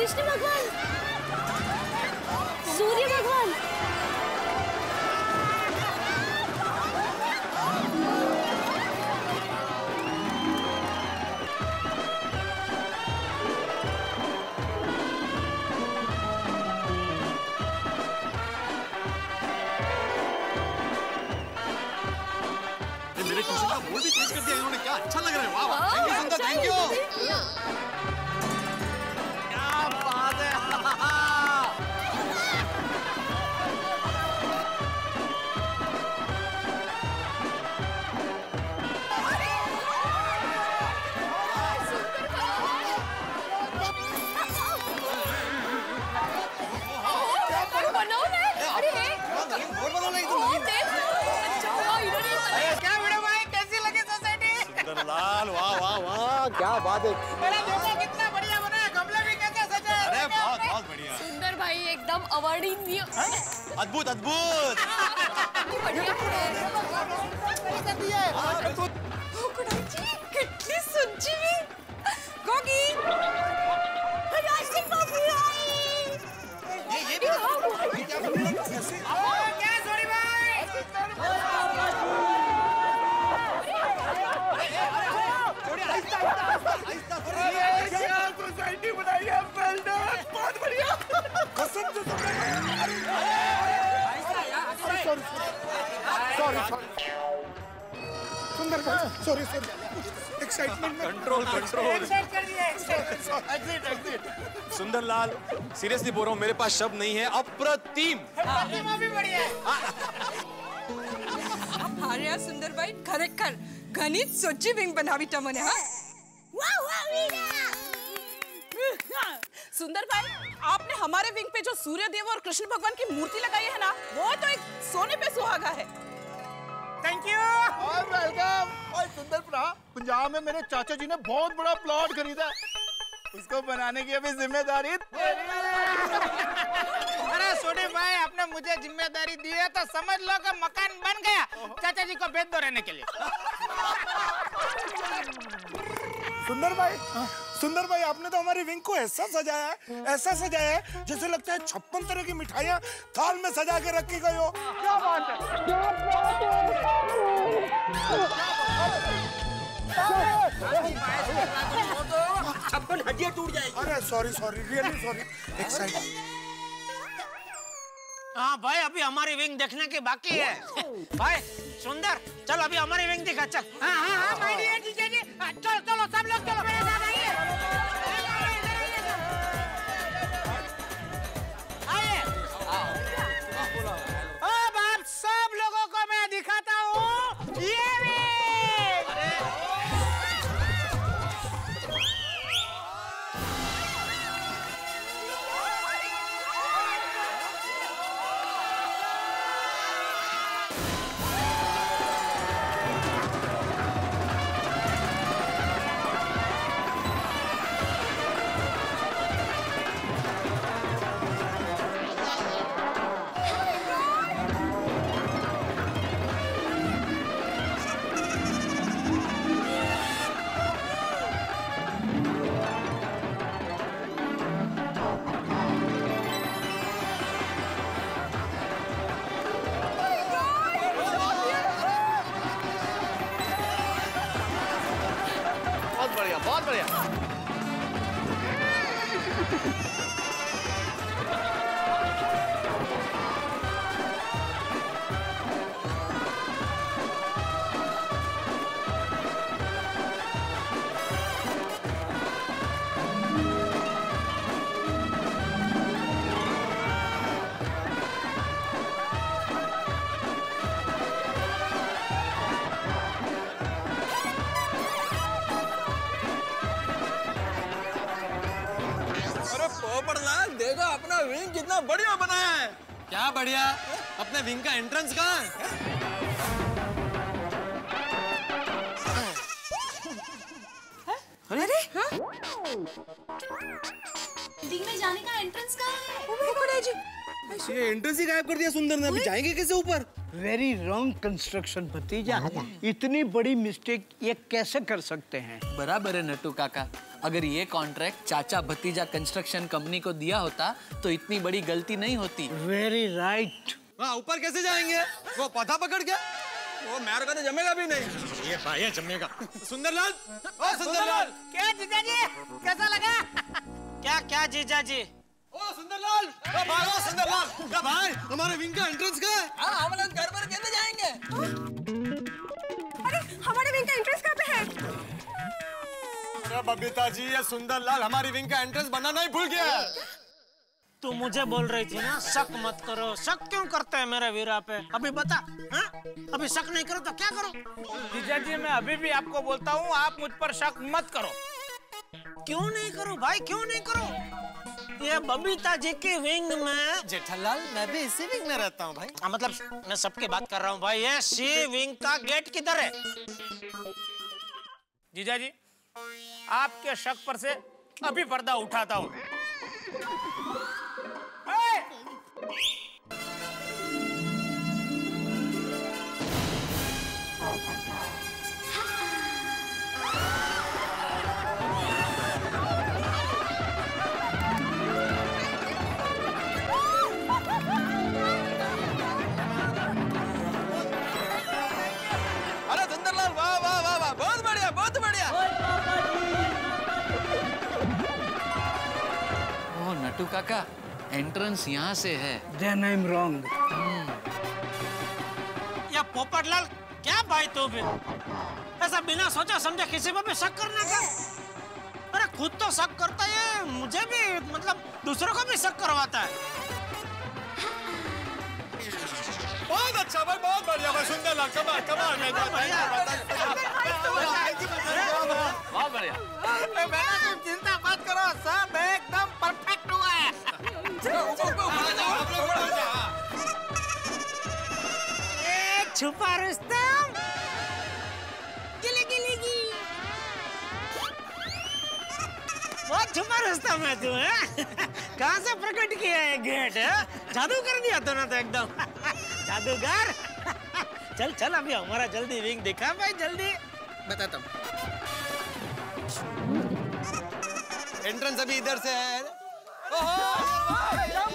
にしてまくん。debout, debout. Sundarlal seriously बोल रहा हूँ मेरे पास शब्द नहीं है अप्रतिम। हाँ। भाई खरे खरेखर गणित सोची विंग बनावी मने हाँ? सुंदर भाई आपने हमारे विंग पे जो सूर्य देव और कृष्ण भगवान की मूर्ति लगाई है ना वो तो एक सोने पे सुहागा है। थैंक यू और वेलकम और सुंदर पंजाब में मेरे चाचा जी ने बहुत बड़ा प्लॉट खरीदा है उसको बनाने की अभी ज़िम्मेदारी अरे सोनी भाई आपने मुझे ज़िम्मेदारी दी है तो समझ लो कि मकान बन गया। चाचा जी को भेज दो रहने के लिए। सुंदर भाई सुंदर भाई आपने तो हमारी विंग को ऐसा सजाया है ऐसा सजाया है जैसे लगता है छप्पन तरह की मिठाइयाँ थाल में सजा के रखी गई हो? क्या बात है? छप्पन हड्डियाँ टूट जाएगी? अरे sorry sorry really sorry excited हाँ भाई अभी हमारी विंग देखने की बाकी है। भाई सुंदर। चल अभी हमारी विंग दिखा चल। हाँ हाँ हाँ माय डियर जीजा जी चल चलो। कितना बढ़िया बनाया है। क्या बढ़िया? अपने विंग का एंट्रेंस कहाँ है? अरे हाँ? विंग में जाने का एंट्रेंस कहाँ है? जी ये एंट्रेंस ही गायब कर दिया सुंदर ने। अभी जाएँगे कैसे ऊपर? वेरी रॉन्ग कंस्ट्रक्शन भतीजा। इतनी बड़ी मिस्टेक ये कैसे कर सकते हैं? बराबर है नट्टू काका। अगर ये कॉन्ट्रैक्ट चाचा भतीजा कंस्ट्रक्शन कंपनी को दिया होता तो इतनी बड़ी गलती नहीं होती। वेरी राइट हाँ ऊपर कैसे जाएँगे? वो पता पकड़ के? वो मैर को तो जमेगा भी नहीं। ये भाई है जमेगा। सुंदरलाल? ओ सुंदरलाल। क्या जीजा जी कैसा लगा? क्या क्या जीजा जी ओ सुंदरलाल। ओ भाई ओ सुंदरलाल। क्या भाई हमारे विंग का एंट्रेंस कहाँ है? हाँ हम लोग घर पर कैसे जाएँगे? अरे बबीता जी ये सुंदर लाल हमारी विंग का एंट्रेंस बनाना ही भूल गया। तू मुझे बोल रही थी ना शक मत करो। शक क्यों करते हैं मेरे वीरा पे? अभी बता हाँ? अभी शक नहीं करो तो क्या करो? जीजा जी मैं अभी भी आपको बोलता हूँ आप मुझ पर शक मत करो। क्यों नहीं करो भाई? क्यों नहीं करो? ये बबीता जी की विंग में जेठालाल मैं भी इसी विंग में रहता हूँ भाई। आ, मतलब मैं सबकी बात कर रहा हूँ भाई। ये सी विंग का गेट किधर है? जीजा जी आपके शक पर से अभी पर्दा उठाता हूँ। काका एंट्रेंस यहाँ से है। देन आई एम रॉन्ग या पोपटलाल क्या भाई तू भी ऐसा बिना सोचा समझा किसी पर भी शक करना क्या? अरे खुद तो शक करता है मुझे भी मतलब दूसरों को भी शक करवाता है। बहुत अच्छा भाई बहुत बढ़िया भाई सुंदर लाल कमाल कमाल मैं बहुत बढ़िया। मैंने चिंता मत करो सब एकदम रुस्तम है तू, है? कहाँ से प्रकट किया है गेट, है? जादू कर दिया तो ना तो एकदम। जादूगर? चल चल अभी हमारा जल्दी विंग दिखा भाई, जल्दी। बताता हूँ। एंट्रेंस अभी इधर से है। अरे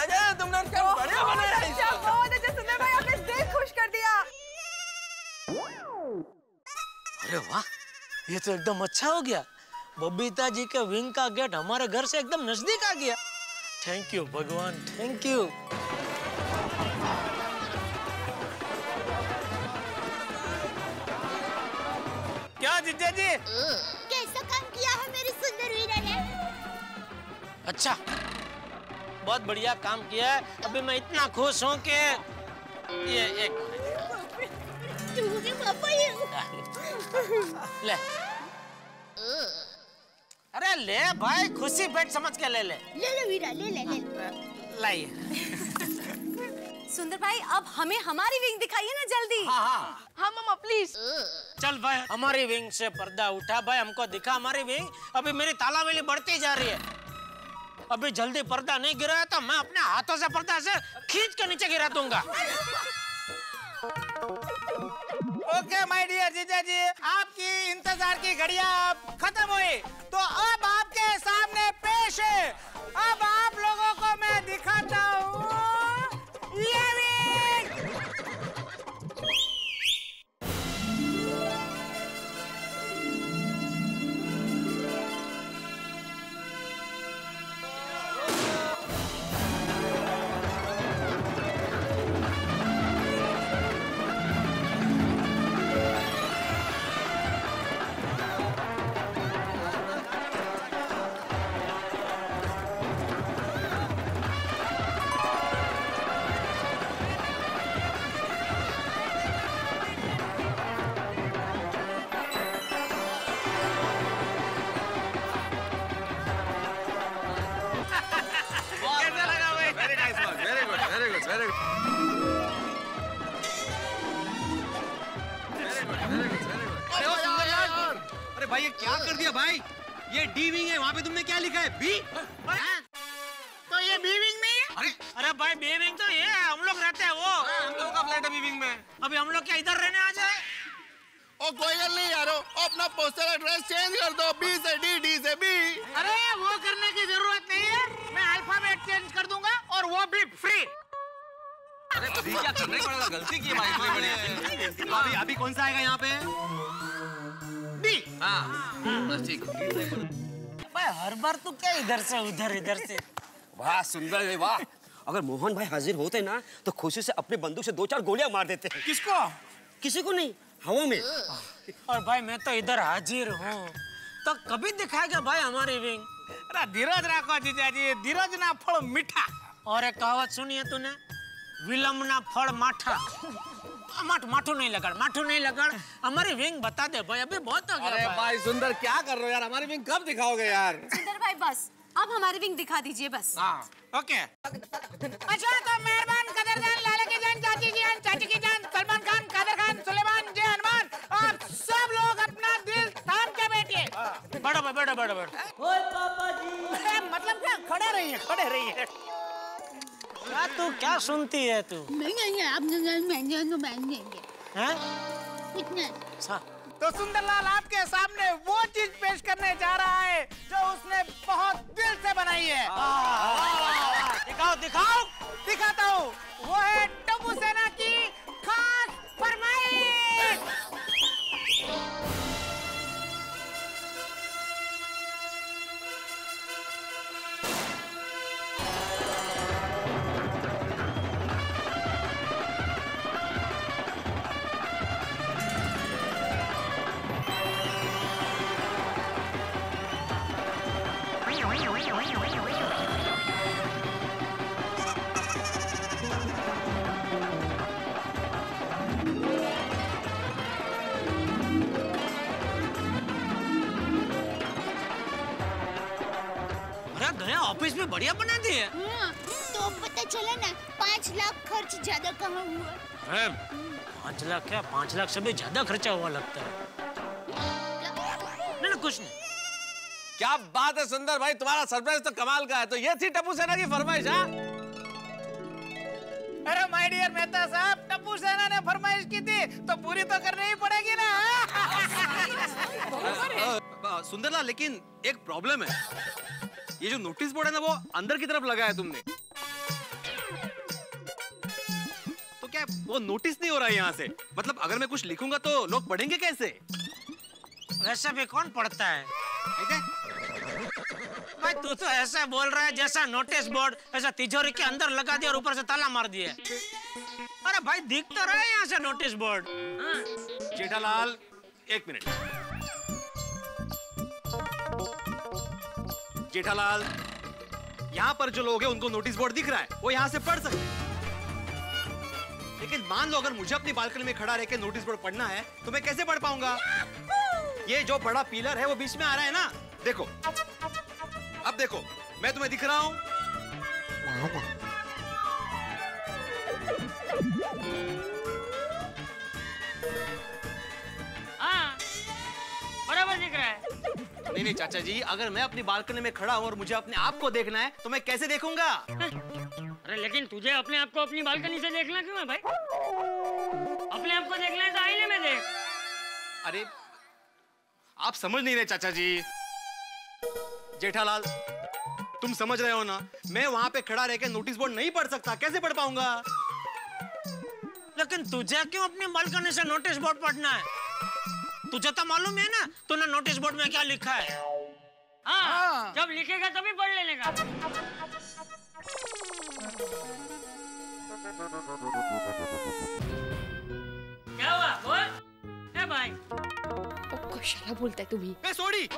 सजाया तुमने और क्या बढ़िया बनाया है इसको। बहुत अच्छा सुंदर भाई आपने दिल खुश कर दिया अरे वाह ये तो एकदम अच्छा हो गया बबीता जी के विंग का गेट हमारे घर से एकदम नज़दीक आ गया थैंक यू भगवान थैंक यू क्या जीजा जी कैसा काम किया है मेरी सुंदर वीरा ने अच्छा बहुत बढ़िया काम किया है। अभी मैं इतना खुश हूँ कि ये एक ही हो? ले। अरे ले भाई खुशी पेट समझ के ले ले। ले ले वीरा ले ले ले। लाइए। सुंदर भाई अब हमें हमारी विंग दिखाइए ना जल्दी। हाँ हाँ। हाँ मामा प्लीज़ चल भाई हमारी विंग से पर्दा उठा। भाई हमको दिखा हमारी विंग अभी मेरी तालावेली बढ़ती जा रही है। अभी जल्दी पर्दा नहीं गिराया तो मैं अपने हाथों से पर्दा से खींच के नीचे गिरा दूँगा। ओके, माय डियर जीजा जी आपकी इंतज़ार की घड़िया अब खत्म हुई। तो अब आपके सामने पेश है। अब आप लोगों को मैं दिखाता हूँ। भाई बी विंग तो ये है, हम लोग रहते हैं वो। हम लोगों का फ्लैट है बी विंग में अभी हम लोग क्या इधर रहने आ जाए ओ कोई गल नहीं यारो अपना पोस्टर एड्रेस चेंज कर दो बी से डी डी से बी अरे वो करने की ज़रूरत नहीं है मैं अल्फ़ाबेट चेंज कर दूँगा और वो भी फ्री अरे अभी क्या करना ही पड़ेगा गलती की है भाई इतनी बड़ी। अभी अभी कौन सा आएगा यहाँ पे? बी हाँ बस ठीक। भाई हर बार तू क्या इधर से उधर इधर से? वाह सुंदर भाई वाह। अगर मोहन भाई हाजिर होते ना तो खुशी से अपनी बंदूक से दो चार गोलियाँ मार देते किसको? किसी को नहीं हवा में। और भाई मैं तो इधर हाजिर हूँ। तो कभी दिखाएगा भाई हमारी विंग अरे धीरज रखो जीजाजी धीरज ना फल मीठा। और एक कहावत सुनी है तूने? विलम्ब ना फल माठा। माठ माठू नहीं लगड़ माठू नहीं लगड़। हमारी विंग बता दे भाई अभी बहुत हो अरे गया भाई। भाई सुंदर क्या कर रहे हो यार? हमारी विंग कब दिखाओगे यार? सुंदर भाई बस। अब हमारे विंग दिखा दीजिए बस। ओके। अच्छा तो मेहरबान कदरदान लाला की जान चाची की जान चाची की जान सलमान खान कादर खान सुलेमान जय हनुमान आप सब लोग अपना दिल थाम के बैठिए। बैठो भाई बैठो बैठो बैठो। अरे, मतलब क्या खड़े रहिए खड़े रहिए। क्या तू क्या सुनती है तू? महँगे आप महँगे तो महँगे हैं? कितने? सा- तो सुंदरलाल आपके सामने वो चीज़ पेश करने जा रहा है जो उसने बहुत दिल से बनाई है। दिखाओ दिखाओ। दिखाता हूँ वो है टबू सेना की में बढ़िया बना दी है हाँ, तो पता चला ना पाँच लाख खर्च ज़्यादा कहाँ हुआ? अरे पाँच लाख क्या? पाँच लाख से भी ज़्यादा खर्चा हुआ लगता है। नहीं नहीं कुछ नहीं। क्या बात है सुंदर भाई तुम्हारा सरप्राइज़ तो कमाल का है। तो ये थी टप्पू सेना की फरमाइश हाँ? अरे माय डियर मेहता साहब टप्पू सेना ने फरमाइश की थी तो पूरी तो करनी ही पड़ेगी ना सुंदरलाल लेकिन एक प्रॉब्लम है। ये जो नोटिस बोर्ड है ना वो अंदर की तरफ़ लगा है तुमने। तो क्या वो नोटिस नहीं हो रहा है यहाँ से? मतलब अगर मैं कुछ लिखूँगा तो लोग पढ़ेंगे कैसे? वैसे भी कौन पढ़ता है? है? भाई तू तो ऐसा बोल रहा है जैसा नोटिस बोर्ड ऐसा तिजोरी के अंदर लगा दिया और ऊपर से ताला मार दिया अरे भाई दिख तो रहा है यहाँ से नोटिस बोर्ड हाँ। जेठालाल एक मिनट। जेठालाल, यहाँ पर जो लोग हैं, उनको नोटिस बोर्ड दिख रहा है। वो यहाँ से पढ़ सकते हैं। लेकिन मान लो, अगर मुझे अपनी बालकनी में खड़ा रह के नोटिस बोर्ड पढ़ना है तो मैं कैसे पढ़ पाऊँगा? ये जो बड़ा पिलर है, वो बीच में आ रहा है ना? देखो। अब देखो, मैं तुम्हें दिख रहा हूँ। नहीं नहीं चाचा जी अगर मैं अपनी बालकनी में खड़ा हूँ और मुझे अपने आप को देखना है तो मैं कैसे देखूँगा? अरे लेकिन तुझे अपने आप को अपनी बालकनी से देखना क्यों है भाई? अपने आप को देखना है तो आईने में देख। अरे आप समझ नहीं रहे चाचा जी। जेठालाल तुम समझ रहे हो ना? मैं वहाँ पे खड़ा रह के नोटिस बोर्ड नहीं पढ़ सकता कैसे पढ़ पाऊँगा? लेकिन तुझे क्यों अपनी बालकनी से नोटिस बोर्ड पढ़ना है? तुझे तो मालूम है ना तूने नोटिस बोर्ड में क्या लिखा है? हाँ, जब लिखेगा तभी पढ़ लेने का। क्या हुआ? बोल। ए भाई। कशाला बोलताय तुम्ही ए सोडी।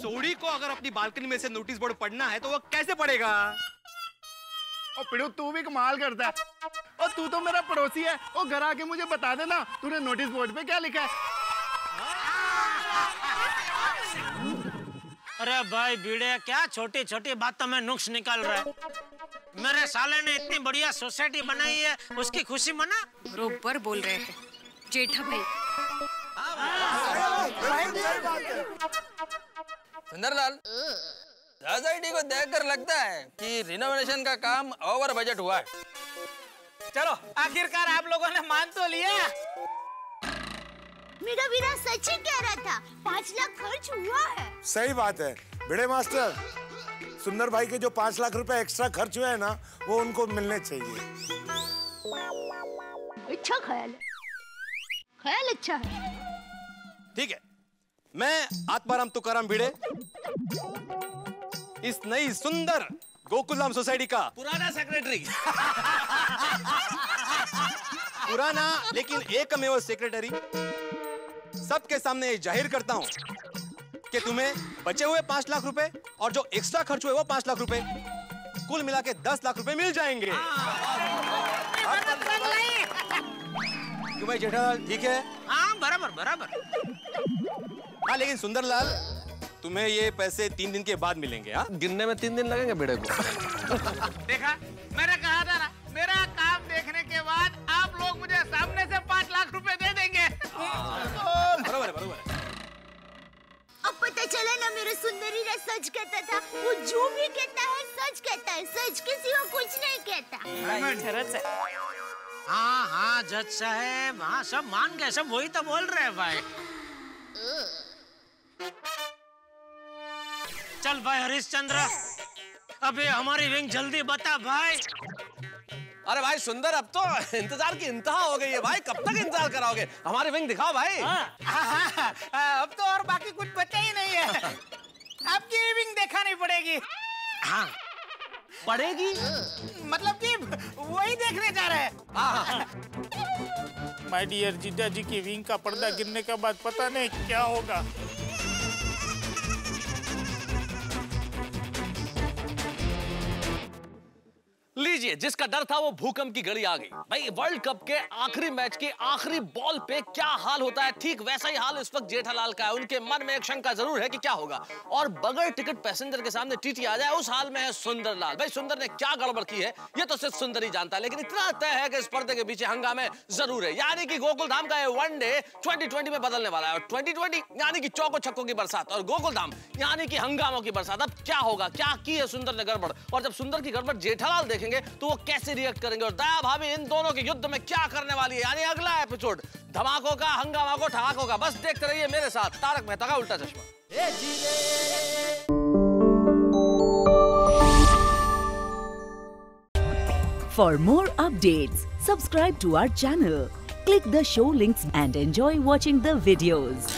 सोडी को अगर अपनी बालकनी में से नोटिस बोर्ड पढ़ना है तो वो कैसे पढ़ेगा? और पिड़ू तू भी कमाल करता है। और तू तो मेरा पड़ोसी है। और घर आके मुझे बता देना तूने नोटिस बोर्ड पे क्या लिखा है? अरे भाई बीड़े क्या छोटी छोटी बातों में नुक्स निकाल रहा है? मेरे साले ने इतनी बढ़िया सोसाइटी बनाई है उसकी खुशी मना। बरोबर बोल रहे हैं। जेठा भाई। सुंदरलाल। सोसाइटी को देखकर लगता है कि रिनोवेशन का काम ओवर बजट हुआ है। चलो आखिरकार आप लोगों ने मान तो लिया। मेरा वीरा सच ही कह रहा था पाँच लाख खर्च हुआ है। सही बात है। भिड़े मास्टर सुंदर भाई के जो पाँच लाख रुपए एक्स्ट्रा खर्च हुए हैं ना वो उनको मिलने चाहिए। अच्छा ख्याल ख्याल अच्छा है। ठीक है मैं आत्माराम तुकाराम भिड़े। इस नई सुंदर गोकुलधाम सोसाइटी का। पुराना सेक्रेटरी पुराना लेकिन एकमेव सेक्रेटरी सबके सामने ज़ाहिर करता हूँ कि तुम्हें बचे हुए पाँच लाख रुपए और जो एक्स्ट्रा खर्च हुए वो पाँच लाख रुपए कुल मिला के दस लाख रुपए मिल जाएँगे। क्यों भाई जेठालाल ठीक है? हाँ बराबर बराबर। हाँ लेकिन सुंदरलाल तुम्हें ये पैसे तीन दिन के बाद मिलेंगे हाँ? गिनने में तीन दिन लगेंगे बेड़े को। देखा मैंने कहा था ना मेरा काम देखने के बाद आप लोग मुझे सामने से पाँच लाख रुपए दे देंगे। बराबर है बराबर है। अब पता चला ना मेरा सुंदरी रा सच कहता था। वो जो भी कहता है सच कहता है। सच के सिवा कुछ नहीं कहता। हाँ हाँ। जज साहब हाँ। सब मान गए सब वही तो बोल रहे हैं भाई। चल भाई हरिश्चंद्र। अबे हमारी विंग जल्दी बता भाई। अरे भाई सुंदर अब तो इंतज़ार की इंतहा हो गई है भाई। कब तक इंतज़ार कराओगे? हमारी विंग दिखाओ भाई। अब तो और बाकी कुछ बचा ही नहीं है। आपकी विंग दिखानी पड़ेगी। हाँ। पड़ेगी? मतलब कि वही देखने जा रहे हैं। माय डियर जीजा जी की विंग का पर्दा गिरने के बाद पता नहीं क्या होगा। लीजिए, जिसका डर था वो भूकंप की घड़ी आ गई। भाई वर्ल्ड कप के आखिरी मैच के आखिरी बॉल पे क्या हाल होता है? ठीक वैसा ही हाल इस वक्त जेठालाल का है। उनके मन में एक शंका ज़रूर है कि क्या होगा। और बगैर टिकट पैसेंजर के सामने टीटी आ जाए, उस हाल में है सुंदरलाल। भाई, सुंदर ने क्या गड़बड़ की है? ये तो सिर्फ़ सुंदर ही जानता है, लेकिन इतना तय है कि इस पर्दे के पीछे हंगामे ज़रूर है। यानी कि गोकुल धाम का वनडे 2020 में बदलने वाला है। और 2020 यानी कि चौको छक्कों की बरसात। और गोकुल धाम, यानी कि हंगामों की बरसात। अब क्या होगा? क्या की है सुंदर ने गड़बड़? और जब सुंदर की गड़बड़ जेठालाल देखेंगे तो वो कैसे रिएक्ट करेंगे? और दया भाभी इन दोनों के युद्ध में क्या करने वाली है? यानी अगला एपिसोड धमाकों का हंगामा को ठहाकों का बस देखते रहिए मेरे साथ तारक मेहता का उल्टा चश्मा। For more updates, subscribe to our channel, click the show links and enjoy watching the videos.